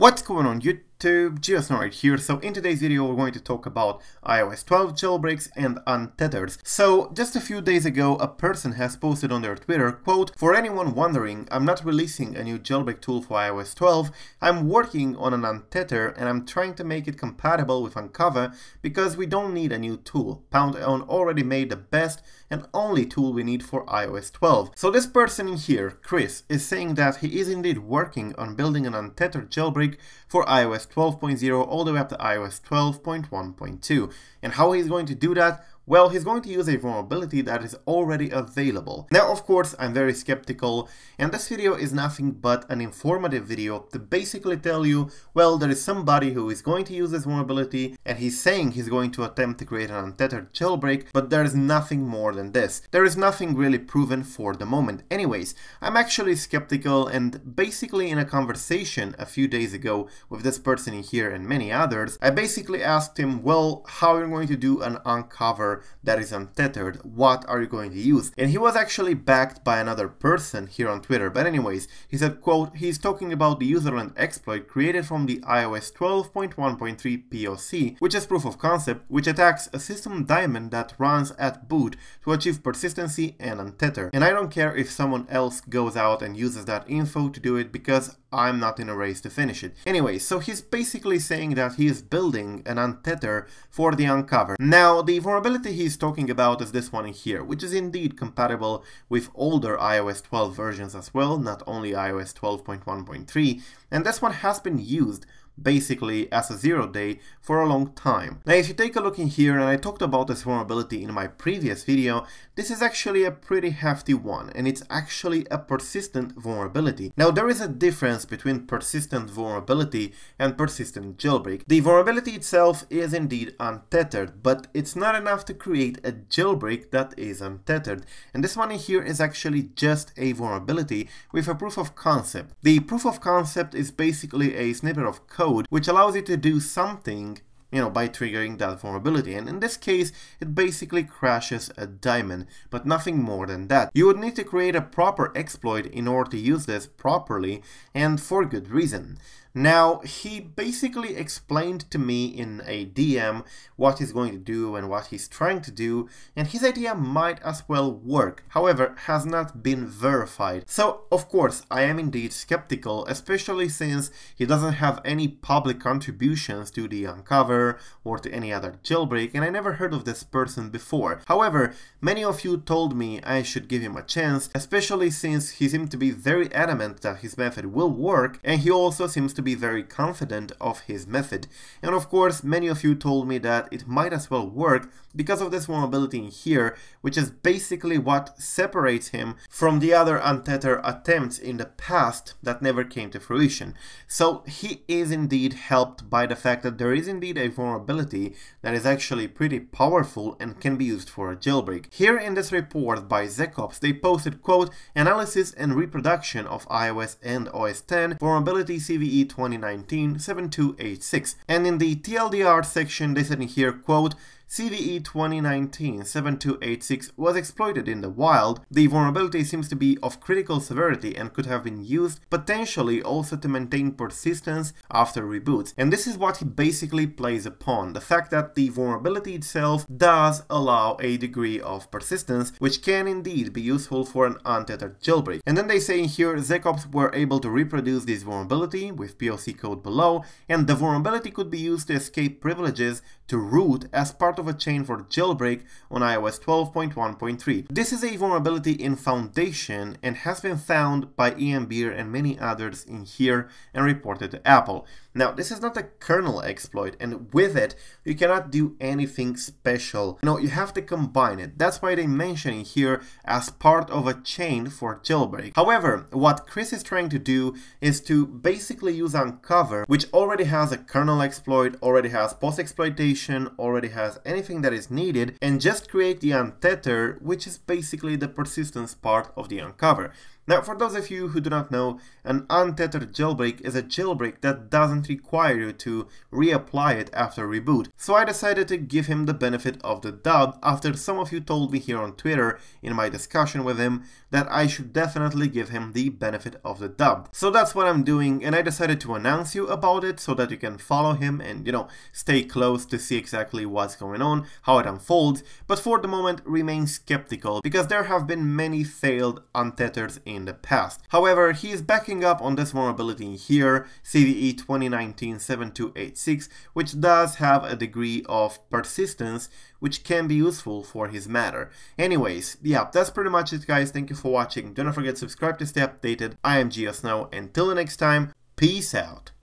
What's going on YouTube? GeoSn0w right here. So in today's video we're going to talk about iOS 12 jailbreaks and untethers. So just a few days ago a person has posted on their Twitter, quote, For anyone wondering, I'm not releasing a new jailbreak tool for iOS 12, I'm working on an untether and I'm trying to make it compatible with Unc0ver because we don't need a new tool. Pwn20wnd already made the best and only tool we need for iOS 12. So this person in here, Chris, is saying that he is indeed working on building an untethered jailbreak for iOS 12.0 all the way up to iOS 12.1.2. And how he's going to do that? Well, he's going to use a vulnerability that is already available. Now, of course, I'm very skeptical, and this video is nothing but an informative video to basically tell you, well, there is somebody who is going to use this vulnerability, and he's saying he's going to attempt to create an untethered jailbreak, but there is nothing more than this. There is nothing really proven for the moment. Anyways, I'm actually skeptical, and basically in a conversation a few days ago with this person here and many others, I basically asked him, well, how are you going to do an unc0ver that is untethered, what are you going to use? And he was actually backed by another person here on Twitter. But anyways, he said, quote, he's talking about the userland exploit created from the iOS 12.1.3 POC, which is proof of concept, which attacks a system daemon that runs at boot to achieve persistency and untether. And I don't care if someone else goes out and uses that info to do it because I'm not in a race to finish it. Anyway, so he's basically saying that he is building an untether for the unc0ver. Now, the vulnerability he's talking about is this one here, which is indeed compatible with older iOS 12 versions as well, not only iOS 12.1.3, and this one has been used basically as a zero day for a long time. Now if you take a look in here, and I talked about this vulnerability in my previous video, this is actually a pretty hefty one, and it's actually a persistent vulnerability. Now there is a difference between persistent vulnerability and persistent jailbreak. The vulnerability itself is indeed untethered, but it's not enough to create a jailbreak that is untethered. And this one in here is actually just a vulnerability with a proof of concept. The proof of concept is basically a snippet of code code, which allows you to do something you know, by triggering that vulnerability. And in this case, it basically crashes a daemon, but nothing more than that. You would need to create a proper exploit in order to use this properly, and for good reason. Now, he basically explained to me in a DM what he's going to do and what he's trying to do, and his idea might as well work, however, has not been verified. So, of course, I am indeed skeptical, especially since he doesn't have any public contributions to the Unc0ver or to any other jailbreak, and I never heard of this person before. However, many of you told me I should give him a chance, especially since he seemed to be very adamant that his method will work, and he also seems to to be very confident of his method. And of course, many of you told me that it might as well work because of this vulnerability in here, which is basically what separates him from the other untether attempts in the past that never came to fruition. So he is indeed helped by the fact that there is indeed a vulnerability that is actually pretty powerful and can be used for a jailbreak. Here in this report by Zecops, they posted, quote, analysis and reproduction of iOS and OS 10 vulnerability CVE 2019-7286. And in the TLDR section, they said in here, quote, CVE 2019-7286 was exploited in the wild, the vulnerability seems to be of critical severity and could have been used potentially also to maintain persistence after reboots. And this is what he basically plays upon, the fact that the vulnerability itself does allow a degree of persistence, which can indeed be useful for an untethered jailbreak. And then they say in here, Zecops were able to reproduce this vulnerability with POC code below, and the vulnerability could be used to escape privileges to root as part of a chain for jailbreak on iOS 12.1.3. This is a vulnerability in Foundation and has been found by Ian Beer and many others in here and reported to Apple. Now, this is not a kernel exploit, and with it, you cannot do anything special. No, you have to combine it. That's why they mention it here as part of a chain for jailbreak. However, what Chris is trying to do is to basically use Unc0ver, which already has a kernel exploit, already has post-exploitation, already has anything that is needed, and just create the untether, which is basically the persistence part of the Unc0ver. Now, for those of you who do not know, an untethered jailbreak is a jailbreak that doesn't require you to reapply it after reboot. So I decided to give him the benefit of the doubt after some of you told me here on Twitter in my discussion with him that I should definitely give him the benefit of the doubt. So that's what I'm doing and I decided to announce you about it so that you can follow him and, you know, stay close to see exactly what's going on, how it unfolds, but for the moment remain skeptical because there have been many failed untethers in the past. However, he is backing up on this vulnerability here, CVE 2019-7286, which does have a degree of persistence which can be useful for his matter. Anyways, yeah, that's pretty much it guys, thank you for watching, don't forget to subscribe to stay updated, I am GeoSn0w, until the next time, peace out.